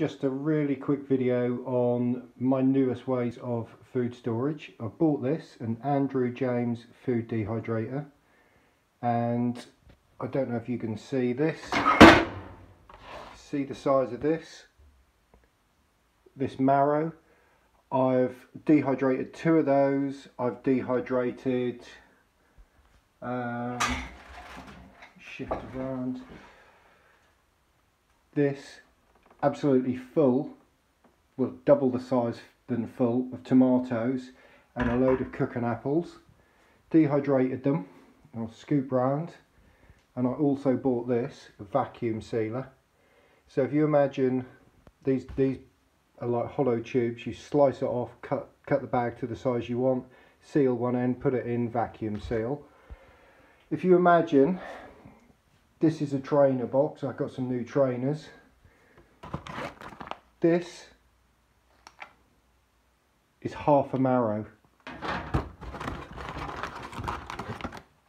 just a really quick video on my newest ways of food storage. I bought this, an Andrew James food dehydrator, and I don't know if you can see this. See the size of this? This marrow. I've dehydrated two of those. I've dehydrated, um, shift around, this absolutely full, well double the size than full of tomatoes and a load of cooking apples. Dehydrated them, I'll scoop round and I also bought this, vacuum sealer. So if you imagine these, these are like hollow tubes, you slice it off, cut, cut the bag to the size you want, seal one end, put it in, vacuum seal. If you imagine this is a trainer box, I've got some new trainers this is half a marrow.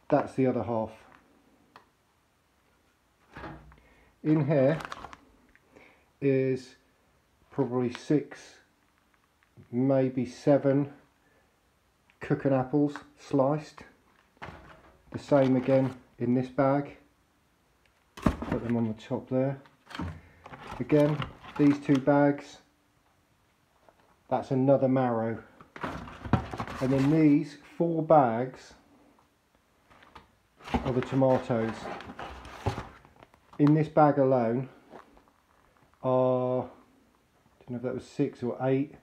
That's the other half. In here is probably six, maybe seven cooking apples sliced. The same again in this bag. Put them on the top there. Again, these two bags. That's another marrow. And then these four bags are the tomatoes. In this bag alone are I don't know if that was six or eight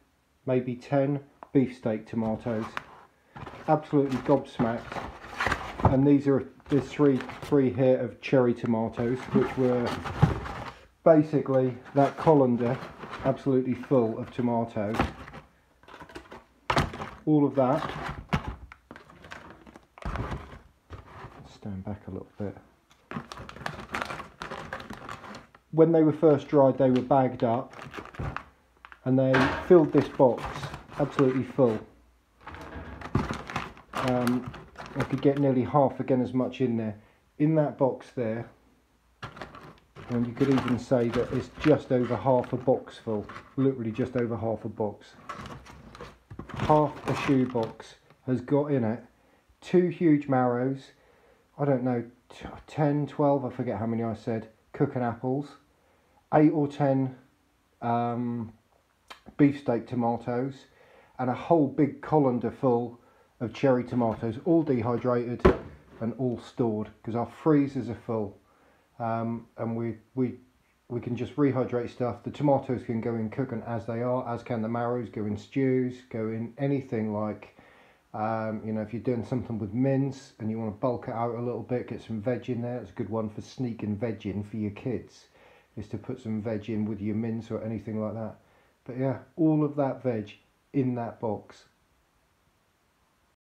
maybe ten beefsteak tomatoes. Absolutely gobsmacked. And these are there's three three here of cherry tomatoes which were basically that colander absolutely full of tomatoes all of that. Stand back a little bit. When they were first dried they were bagged up and they filled this box absolutely full. Um, I could get nearly half again as much in there. In that box there and you could even say that it's just over half a box full literally just over half a box. Half a shoe box has got in it two huge marrows I don't know 10 12 I forget how many I said cooking apples 8 or 10 um, beefsteak tomatoes and a whole big colander full of cherry tomatoes all dehydrated and all stored because our freezers are full um, and we we we can just rehydrate stuff. The tomatoes can go in cooking as they are, as can the marrows, go in stews, go in anything like, um, you know, if you're doing something with mince and you want to bulk it out a little bit, get some veg in there. It's a good one for sneaking veg in for your kids, is to put some veg in with your mince or anything like that. But yeah, all of that veg in that box,